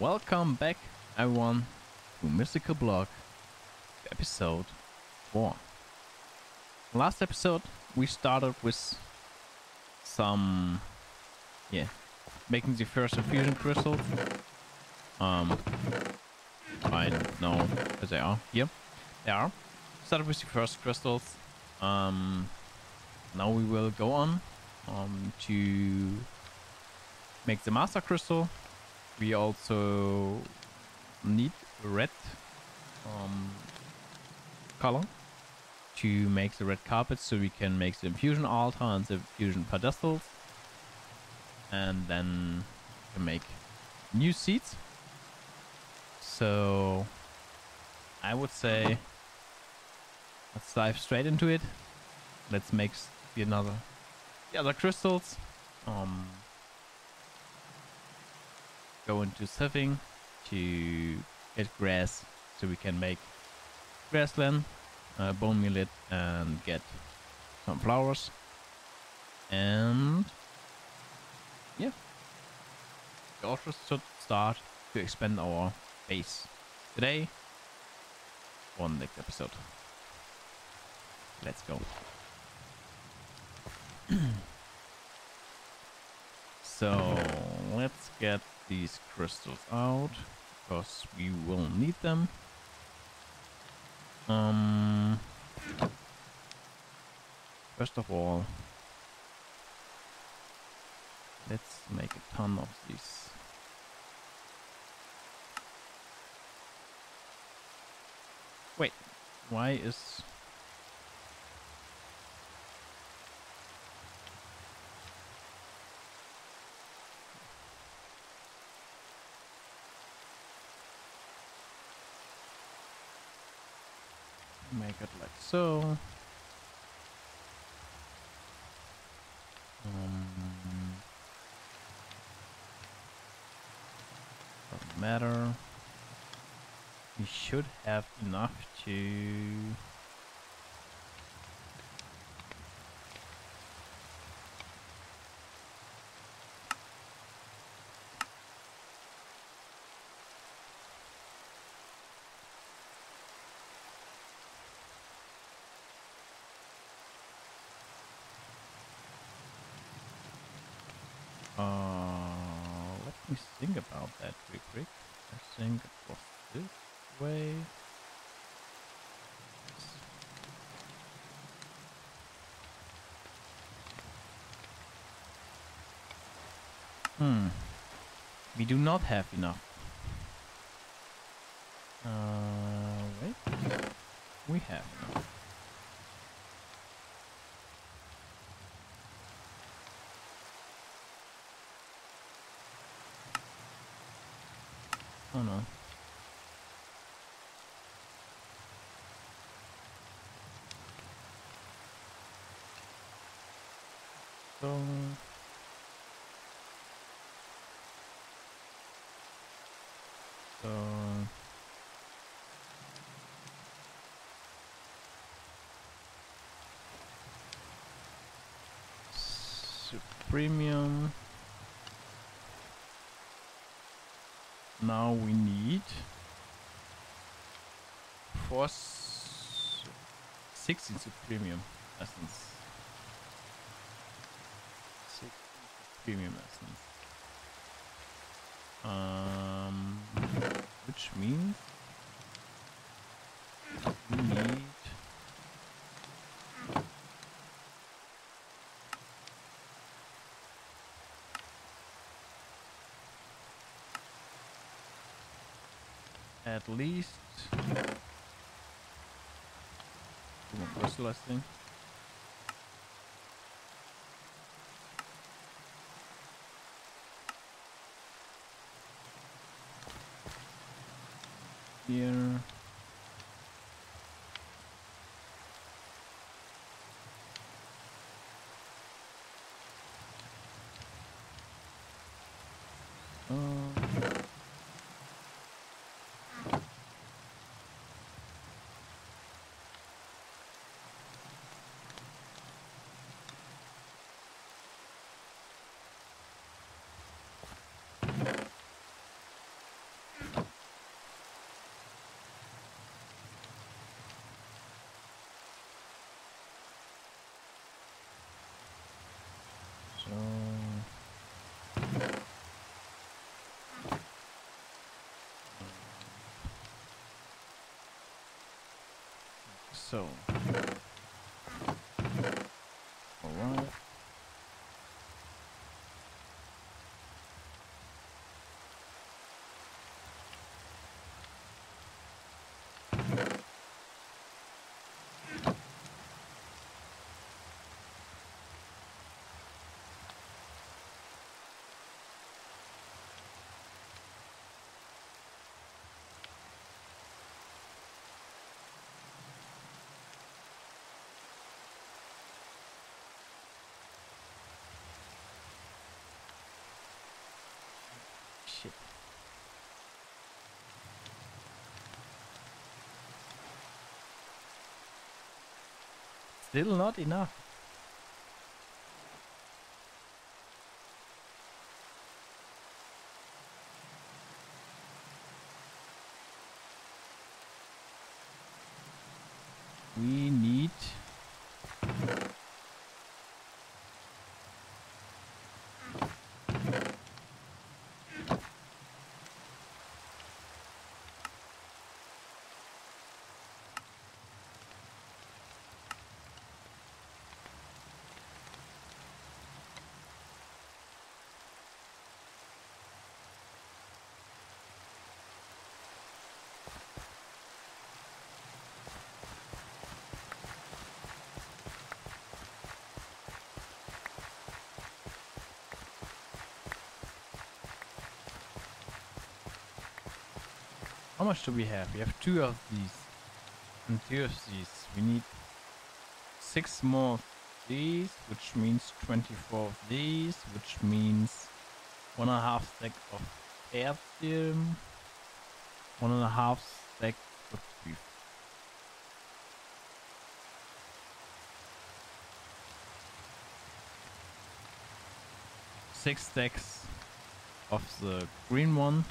Welcome back, everyone, to Mystical Block, episode 4. Last episode, we started with some, yeah, making the first infusion crystals. Um, I don't know where they are. Here, they are. Started with the first crystals. Um, now we will go on um, to make the master crystal we also need red um, color to make the red carpet so we can make the infusion altar and the infusion pedestals and then make new seats. So I would say let's dive straight into it. Let's make the another the other crystals. Um go into surfing to get grass so we can make grassland, uh, bone millet and get some flowers. And yeah, we also should start to expand our base today on next episode. Let's go. so let's get these crystals out because we will need them. Um, first of all, let's make a ton of these. Wait, why is make it like so. Um, doesn't matter. We should have enough to Uh, let me think about that real quick. I think it was this way. Hmm. We do not have enough. Uh, wait. We have enough. Oh no. So so Supremium now we need four s- 60 premium essence. 60 premium essence. Um, which means we need at least two more crystallized thing. Here. So. Alright. Shit. Still not enough. We need How much do we have? We have two of these. And two of these. We need six more of these, which means 24 of these, which means one and a half stack of airstream. One and a half stack of beef. Six stacks of the green one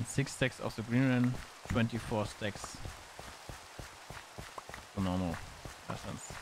and 6 stacks of the green one, 24 stacks. So no, no. Essence.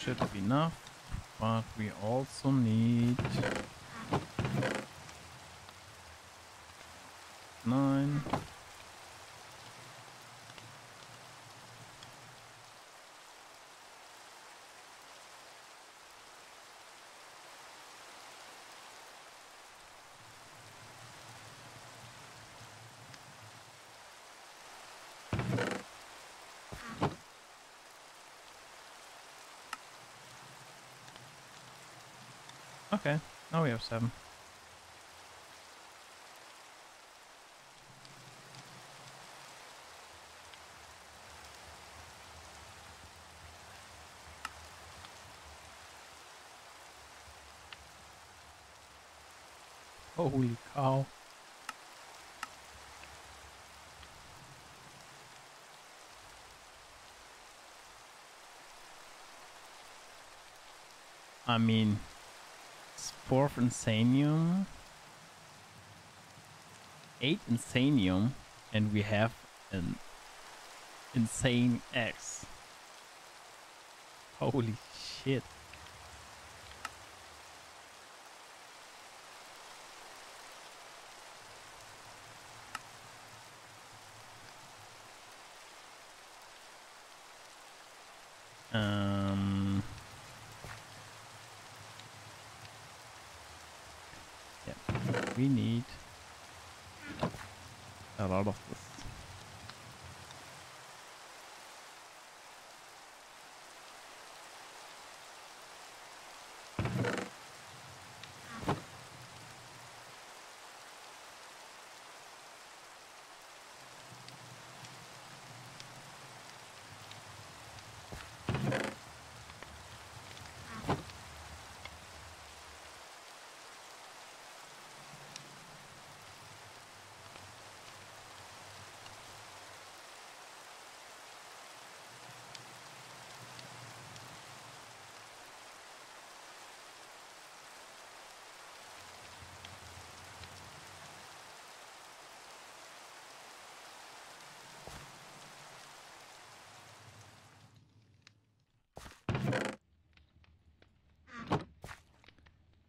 Should be enough, but we also need Okay, now we have seven. Holy cow. I mean, fourth insanium, eight insanium, and we have an insane X. Holy shit. Um, we need a lot of this.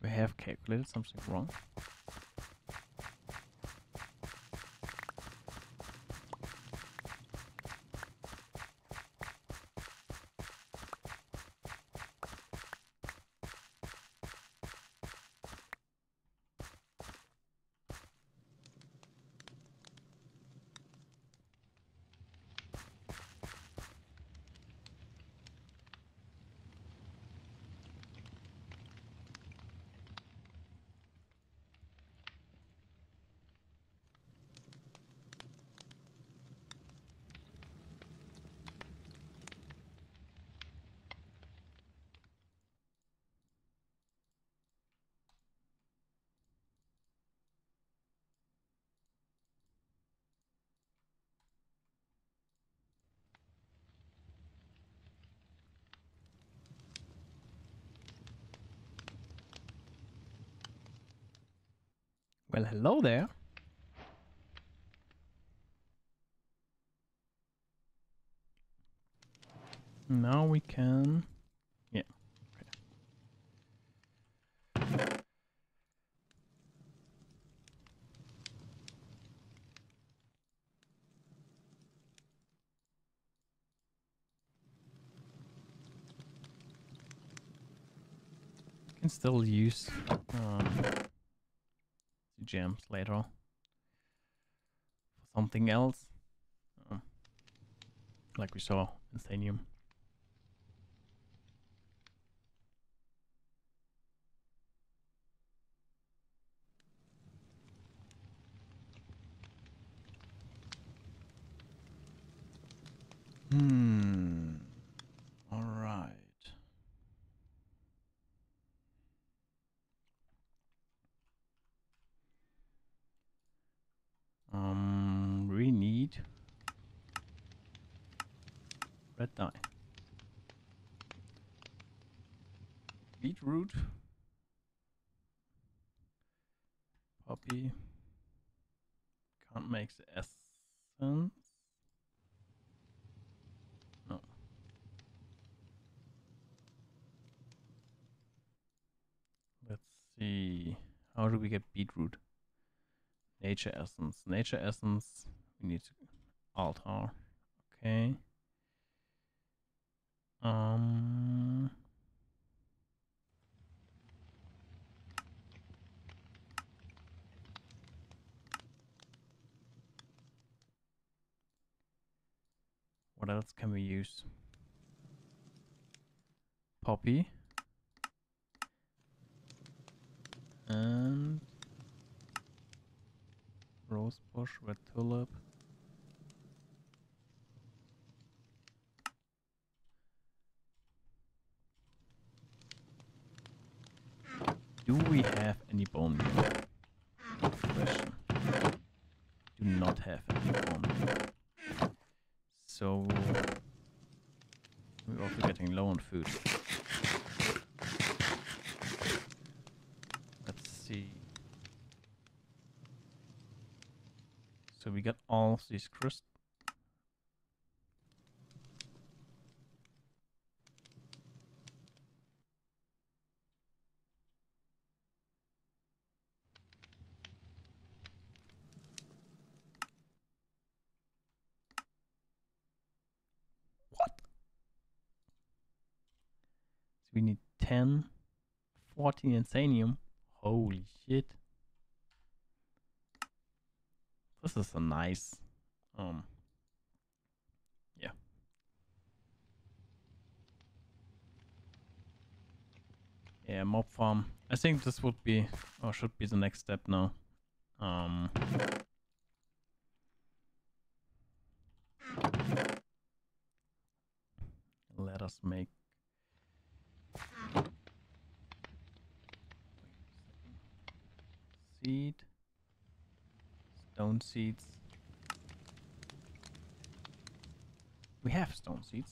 We have calculated something wrong. Well, hello there. Now we can... Yeah. Can still use um, gems later for something else, um, like we saw in Stadium. Hmm. All right. Um, we need dye, beetroot, poppy. Can't make the essence. No. Let's see. How do we get beetroot? Nature essence. Nature essence. We need to altar. Okay. Um. What else can we use? Poppy. And rosebush, red tulip. Do we have any bone meal? Question. Do not have any bone meal. So we're also getting low on food. Let's see. So we got all these crust. What? So we need 10, 14 insanium. Holy shit. This is a nice, um, yeah. Yeah, mob farm. I think this would be, or should be the next step now. Um, let us make seed. Stone seeds. We have stone seeds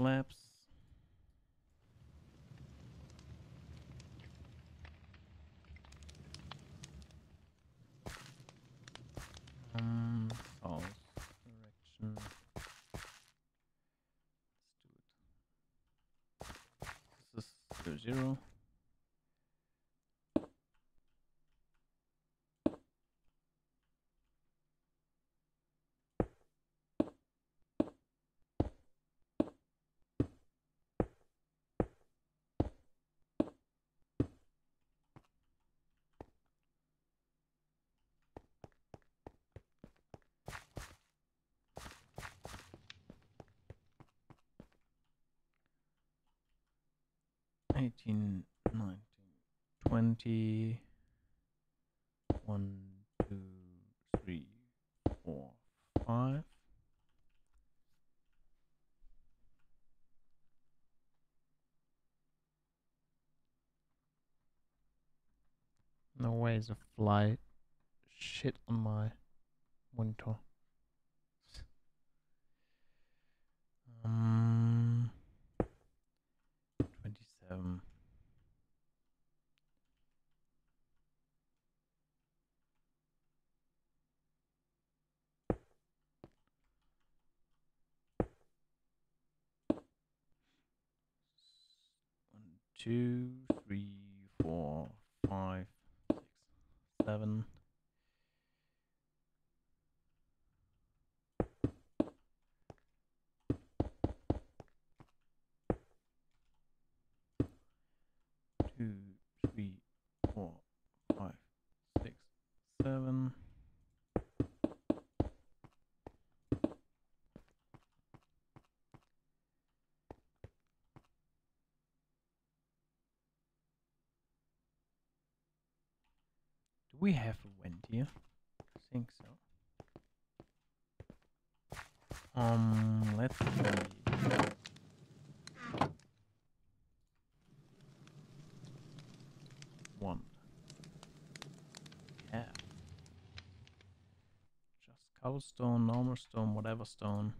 slabs um south direction let's do it. This is zero zero Eighteen, nineteen, twenty, one, two, three, four, five. No way is a fly shit on my monitor. Um, 27. One, two, three, four, five, six, seven. Two, three, four, five, six, seven. we have a wind here? I think so. Um, let's see. One. Yeah. Just cobblestone, normal stone, whatever stone.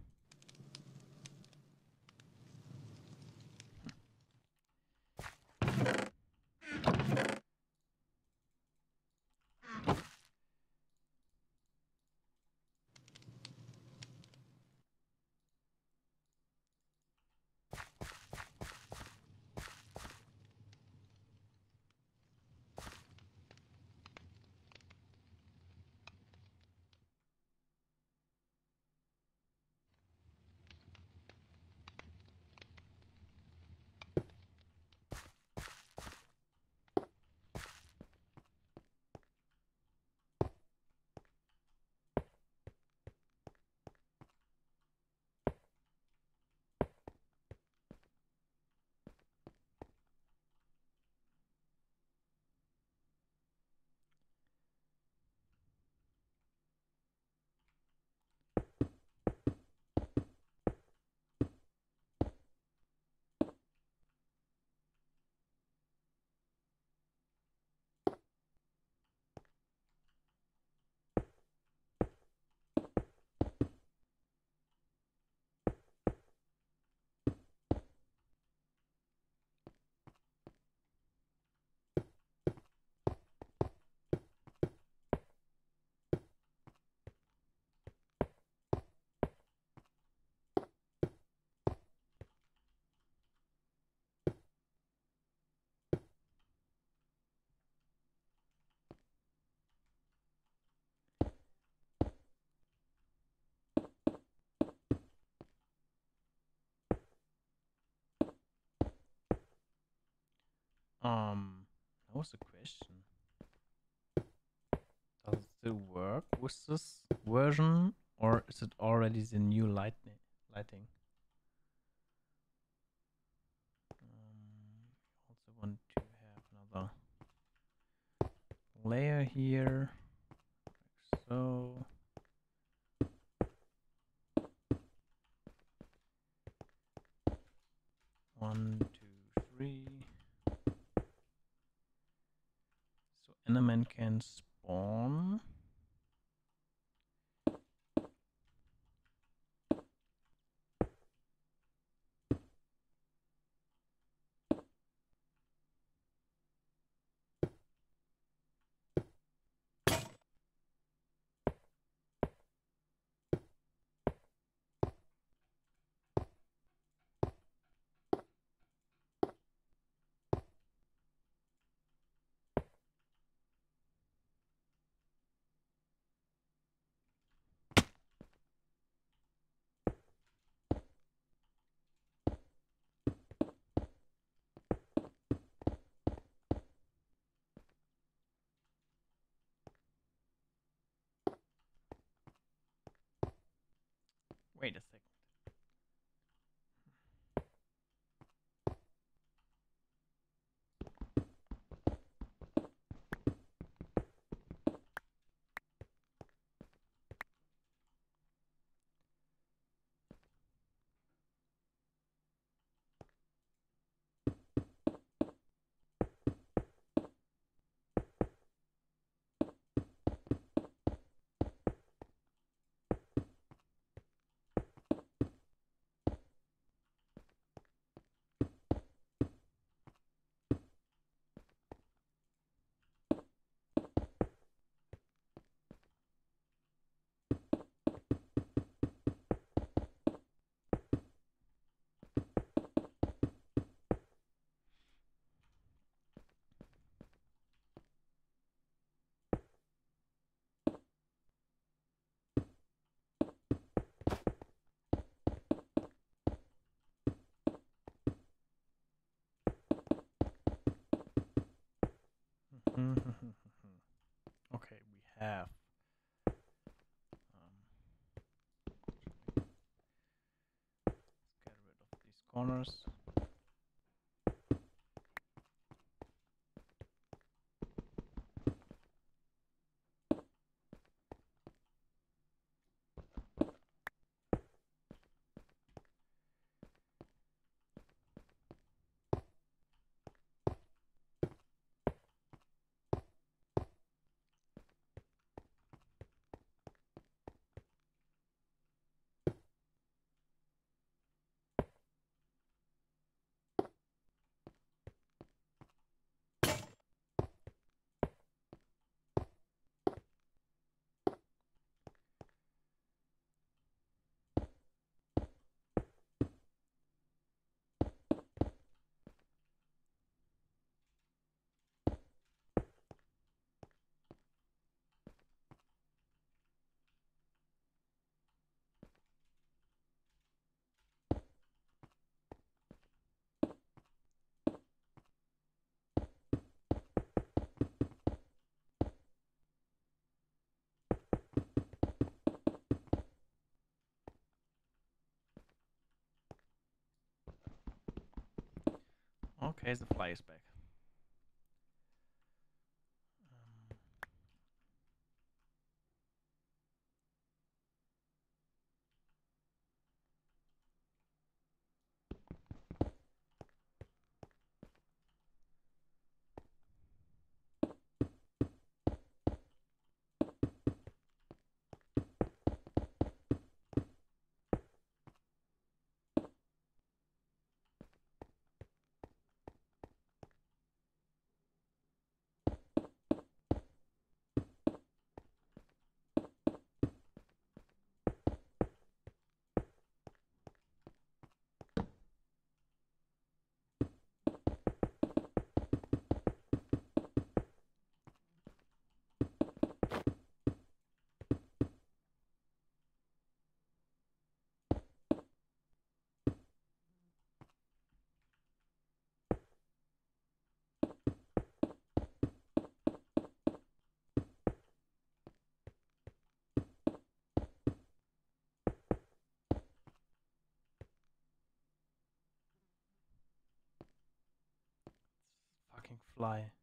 Um, that was a question. Does it still work with this version, or is it already the new lightning lighting? Um, also want to have another layer here, like so. One, two, three. So Enderman can spawn. Wait a second. Okay, we have. Um, let's get rid of these corners. Okay, the fly is back. Fly.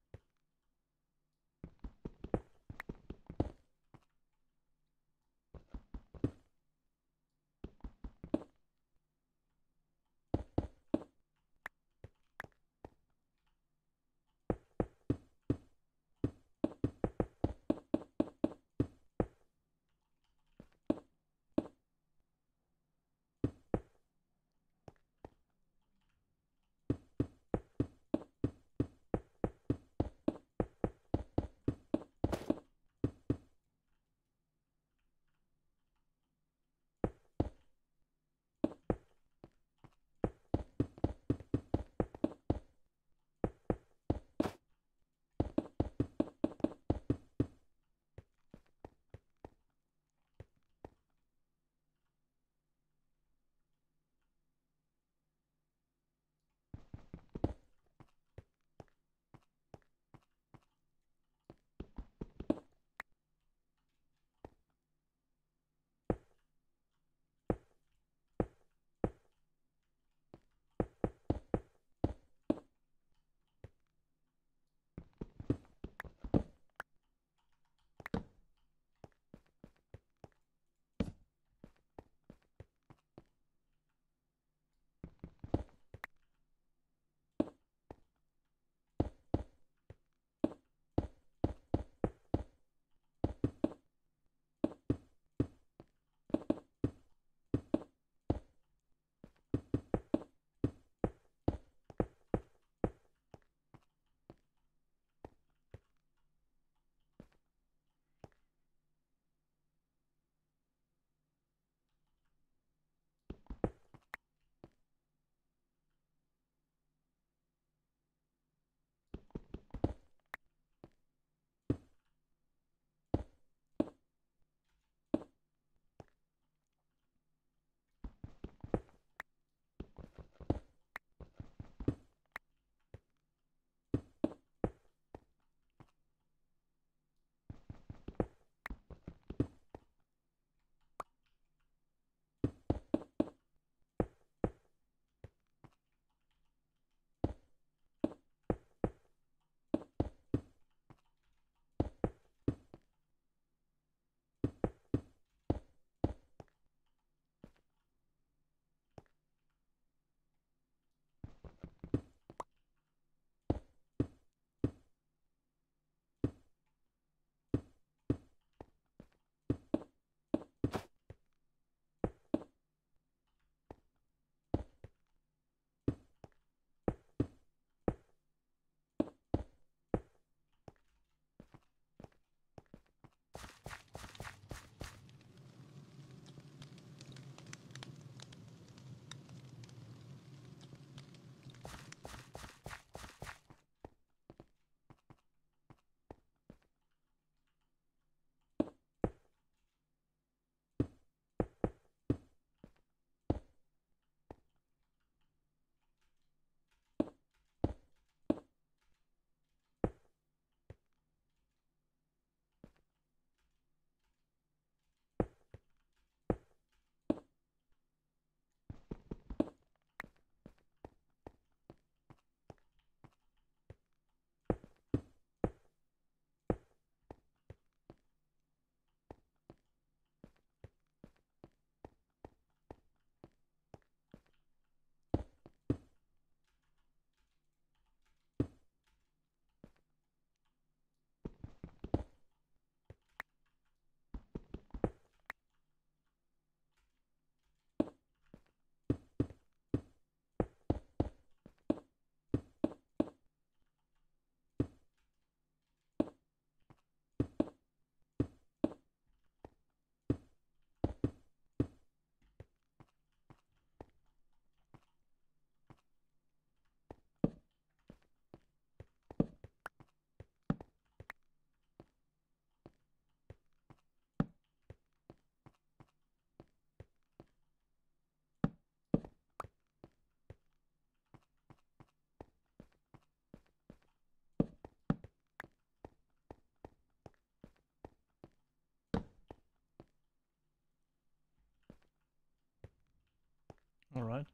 Alright.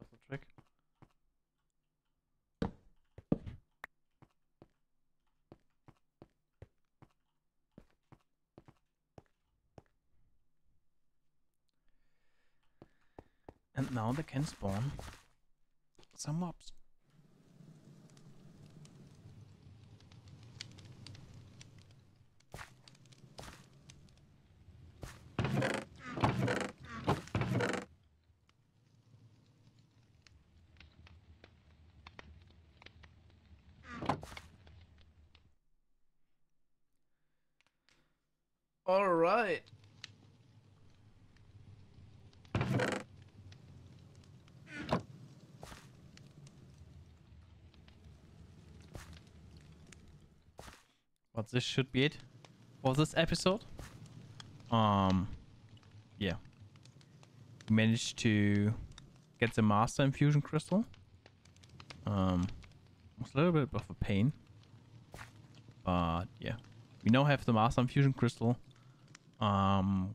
The trick. And now they can spawn some mobs. All right. But this should be it for this episode. Um, yeah. Managed to get the Master Infusion Crystal. Um, was a little bit of a pain. But yeah, we now have the Master Infusion Crystal. Um,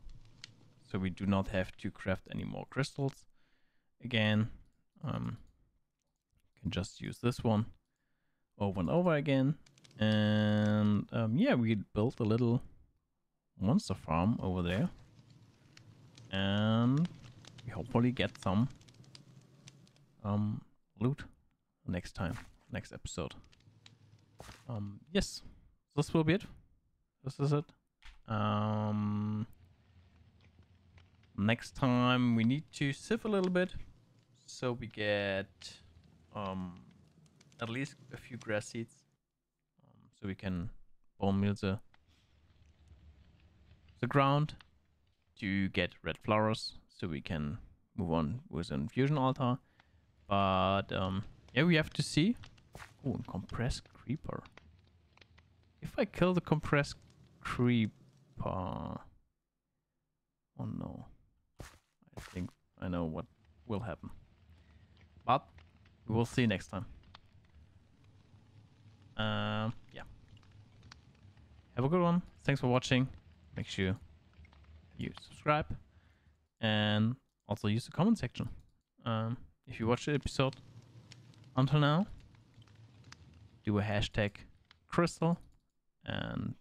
so we do not have to craft any more crystals again. Um, can just use this one over and over again. And um, yeah, we built a little monster farm over there. And we hopefully get some um, loot next time, next episode. Um, yes, this will be it. This is it. Um, next time we need to sieve a little bit so we get um, at least a few grass seeds um, so we can bone meal the, the ground to get red flowers so we can move on with an infusion altar. But um, yeah we have to see. Oh compressed creeper. If I kill the compressed creeper Oh no. I think I know what will happen. But we will see next time. Um, yeah. Have a good one. Thanks for watching. Make sure you subscribe and also use the comment section. Um, if you watch the episode until now, do a hashtag crystal and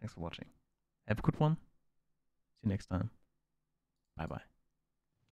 Thanks for watching. Have a good one. See you next time. Bye bye.